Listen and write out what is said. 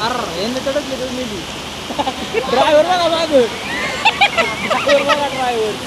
ar yang dekat gitu ini driver lah bagus. Driver driver